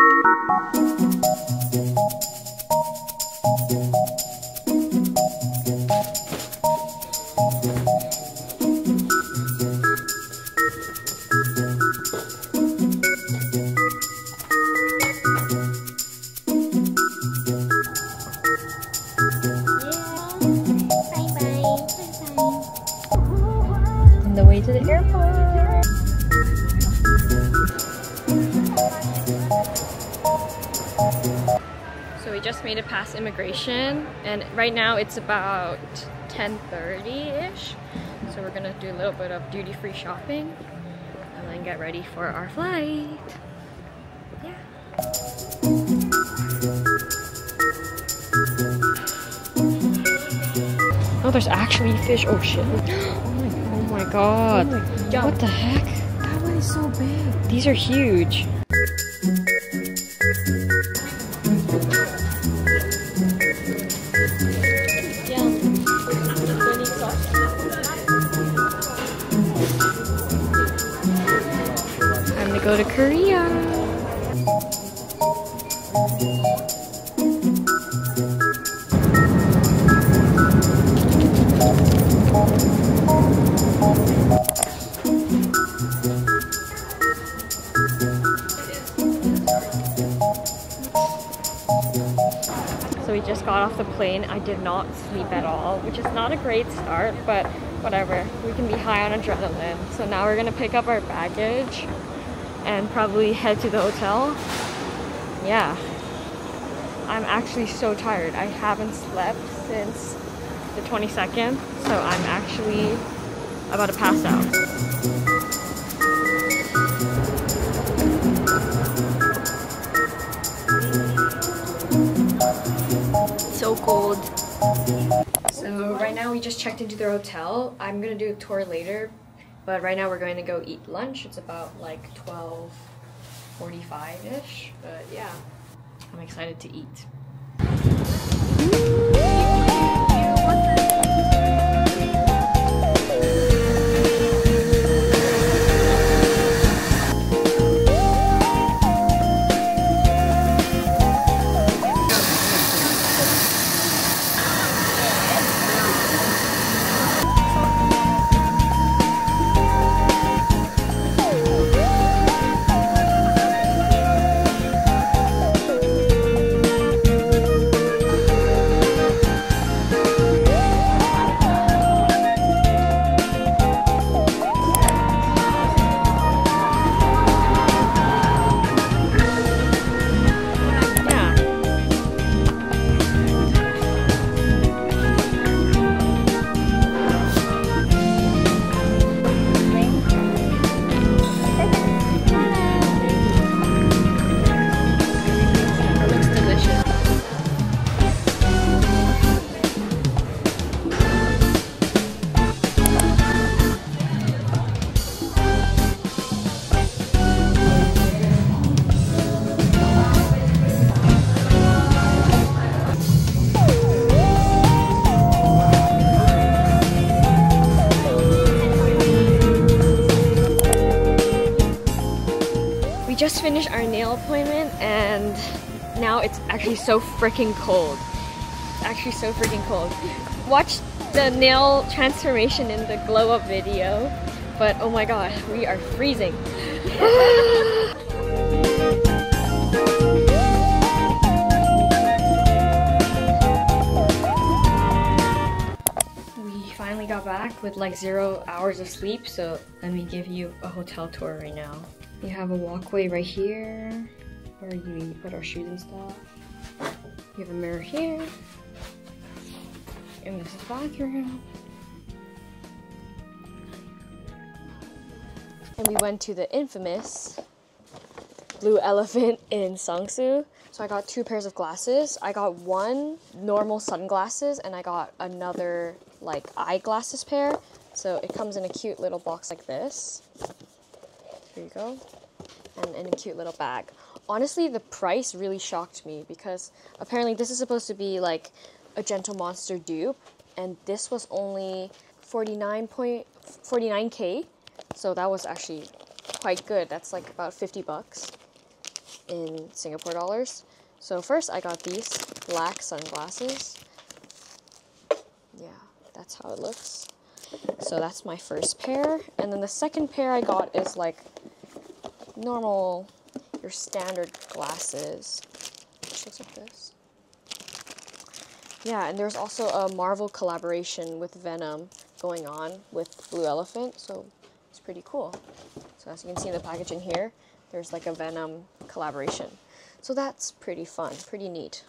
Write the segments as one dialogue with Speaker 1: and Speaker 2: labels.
Speaker 1: So we just made it past immigration and right now it's about 10.30ish. So we're gonna do a little bit of duty-free shopping and then get ready for our flight. Yeah. Oh, there's actually fish. Oh shit. Oh my, oh my god.
Speaker 2: Oh my god.
Speaker 1: What the heck?
Speaker 2: That one is so big.
Speaker 1: These are huge. To Korea. So we just got off the plane. I did not sleep at all, which is not a great start, but whatever. We can be high on adrenaline. So now we're gonna pick up our baggage and probably head to the hotel. Yeah. I'm actually so tired. I haven't slept since the 22nd, so I'm actually about to pass out. so cold. So right now we just checked into the hotel. I'm gonna do a tour later, but right now we're going to go eat lunch. It's about like 12:45ish, but yeah, I'm excited to eat. Yeah. Now it's actually so freaking cold. It's actually so freaking cold. Watch the nail transformation in the glow up video, but oh my god, we are freezing. We finally got back with like zero hours of sleep, so let me give you a hotel tour right now. We have a walkway right here where you put our shoes and stuff. We have a mirror here. And this is the bathroom. And we went to the infamous Blue Elephant in Sangsu. So I got two pairs of glasses. I got one normal sunglasses and I got another like eyeglasses pair. So it comes in a cute little box like this. Here you go. And in a cute little bag. Honestly, the price really shocked me because apparently this is supposed to be like a Gentle Monster dupe and this was only 49.49k. So that was actually quite good. That's like about 50 bucks. in Singapore dollars. So first I got these black sunglasses. Yeah, that's how it looks. So that's my first pair. And then the second pair I got is like normal, your standard glasses. Which looks like this. Yeah, and there's also a Marvel collaboration with Venom going on with Blue Elephant, so it's pretty cool. So as you can see in the packaging here, there's like a Venom collaboration. So that's pretty fun, pretty neat.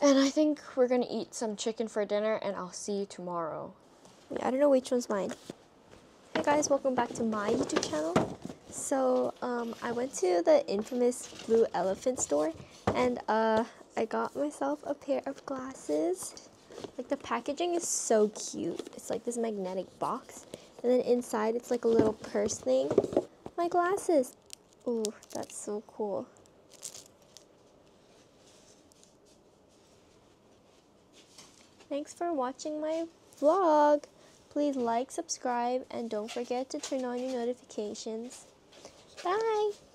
Speaker 1: And I think we're gonna eat some chicken for dinner and I'll see you tomorrow.
Speaker 3: I don't know which one's mine. Hey guys, welcome back to my YouTube channel. So, um, I went to the infamous Blue Elephant store and uh, I got myself a pair of glasses. Like the packaging is so cute. It's like this magnetic box and then inside it's like a little purse thing. My glasses. Ooh, that's so cool. Thanks for watching my vlog. Please like, subscribe, and don't forget to turn on your notifications. Bye!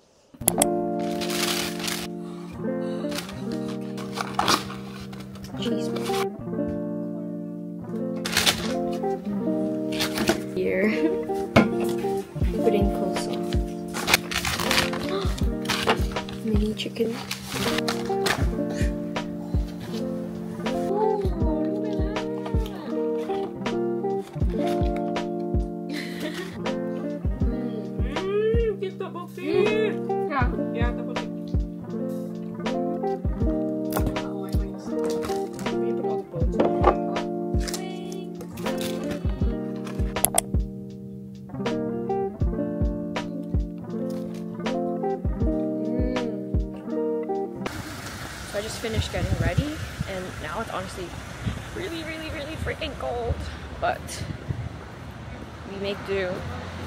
Speaker 1: Freaking cold. But we make do.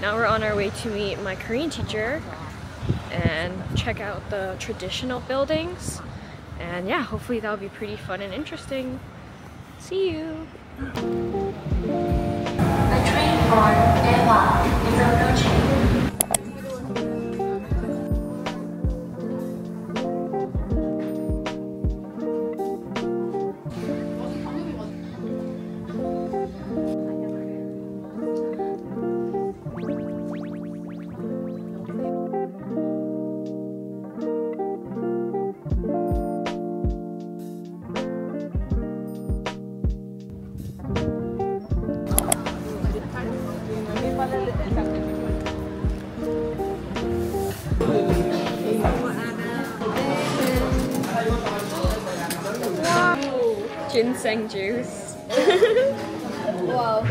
Speaker 1: Now we're on our way to meet my Korean teacher and check out the traditional buildings. And yeah, hopefully that'll be pretty fun and interesting. See you!
Speaker 4: The train for is approaching.
Speaker 1: Ginseng juice.
Speaker 3: Whoa.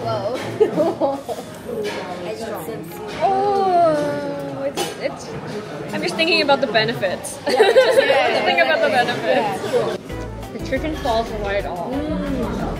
Speaker 3: Whoa. I need some
Speaker 1: oh, it's, it's, I'm just thinking about the benefits. just thinking about the benefits. The chicken falls right off.
Speaker 3: Now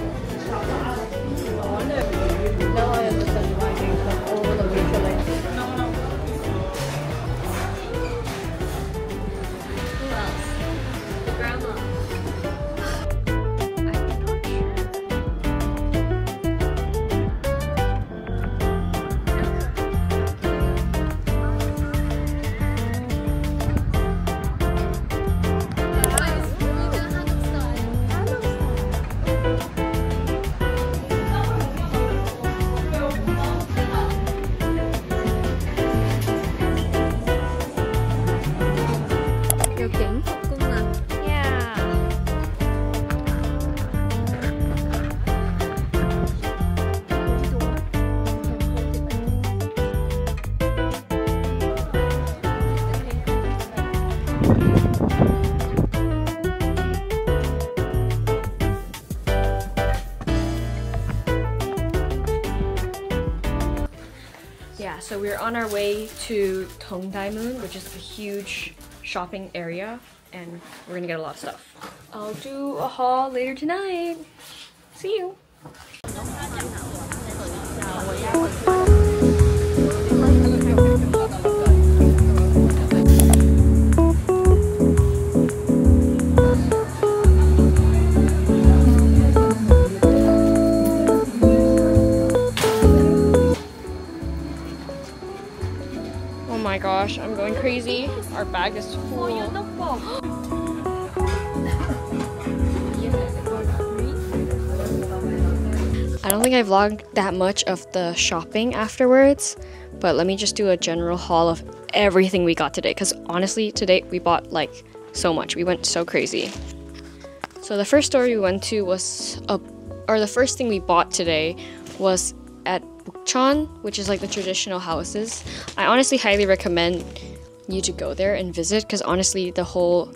Speaker 1: so we're on our way to Dongdaemun, which is a huge shopping area, and we're gonna get a lot of stuff. I'll do a haul later tonight. See you. Crazy. Our bag is full. I don't think I vlogged that much of the shopping afterwards, but let me just do a general haul of everything we got today because honestly, today we bought like so much. We went so crazy. So the first store we went to was a, or the first thing we bought today was at Bukchon, which is like the traditional houses. I honestly highly recommend you to go there and visit because honestly, the whole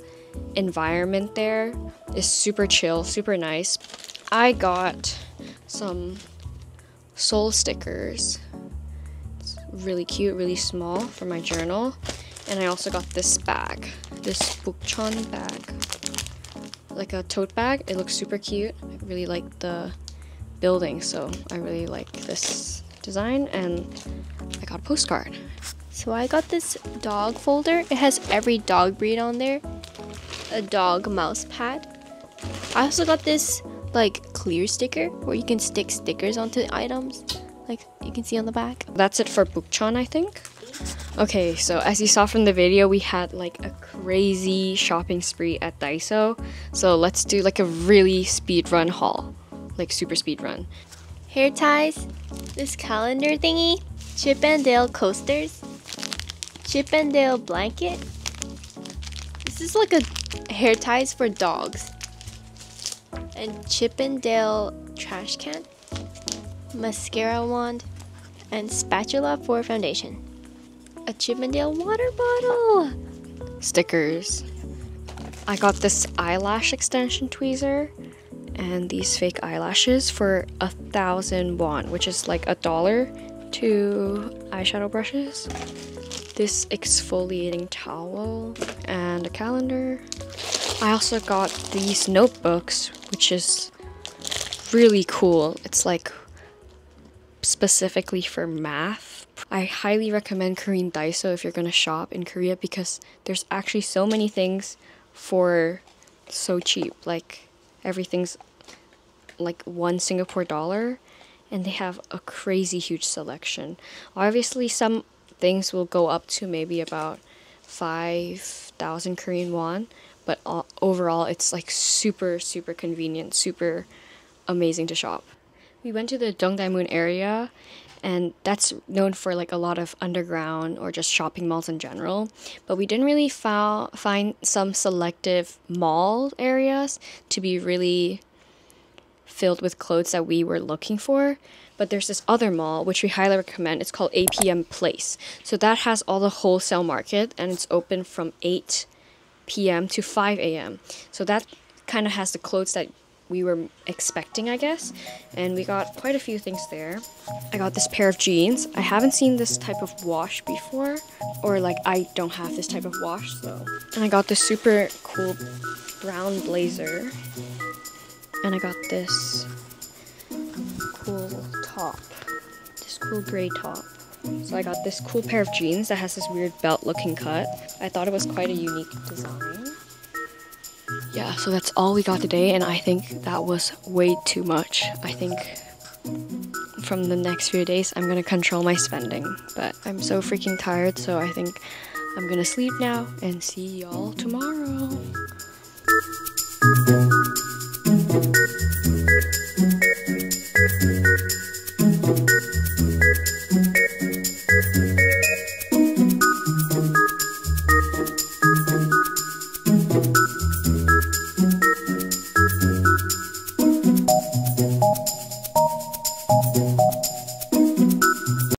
Speaker 1: environment there is super chill, super nice. I got some soul stickers. It's really cute, really small for my journal. And I also got this bag, this Bukchon bag. Like a tote bag. It looks super cute. I really like the building, so I really like this design and I got a postcard.
Speaker 3: So I got this dog folder. It has every dog breed on there. A dog mouse pad. I also got this like clear sticker where you can stick stickers onto items like you can see on the back.
Speaker 1: That's it for Bukchon, I think. Okay, so as you saw from the video, we had like a crazy shopping spree at Daiso. So let's do like a really speed run haul, like super speed run.
Speaker 3: Hair ties, this calendar thingy, Chip and Dale coasters, Chip and Dale blanket. This is like a hair ties for dogs. And Chip and Dale trash can, mascara wand, and spatula for foundation. A Chip and Dale water bottle.
Speaker 1: Stickers. I got this eyelash extension tweezer and these fake eyelashes for a thousand won, which is like a dollar two eyeshadow brushes. This exfoliating towel and a calendar. I also got these notebooks, which is really cool. It's like specifically for math. I highly recommend Korean Daiso if you're gonna shop in Korea because there's actually so many things for so cheap. Like everything's like one Singapore dollar and they have a crazy huge selection. Obviously some things will go up to maybe about 5,000 Korean won, but overall it's like super super convenient, super amazing to shop. We went to the Dongdaemun area and that's known for like a lot of underground or just shopping malls in general but we didn't really found, find some selective mall areas to be really filled with clothes that we were looking for but there's this other mall which we highly recommend it's called apm place so that has all the wholesale market and it's open from 8 p.m to 5 a.m so that kind of has the clothes that we were expecting, I guess. And we got quite a few things there. I got this pair of jeans. I haven't seen this type of wash before, or like I don't have this type of wash, so. And I got this super cool brown blazer. And I got this cool top, this cool gray top. So I got this cool pair of jeans that has this weird belt looking cut. I thought it was quite a unique design yeah, so that's all we got today, and I think that was way too much. I think from the next few days, I'm gonna control my spending, but I'm so freaking tired, so I think I'm gonna sleep now and see y'all tomorrow.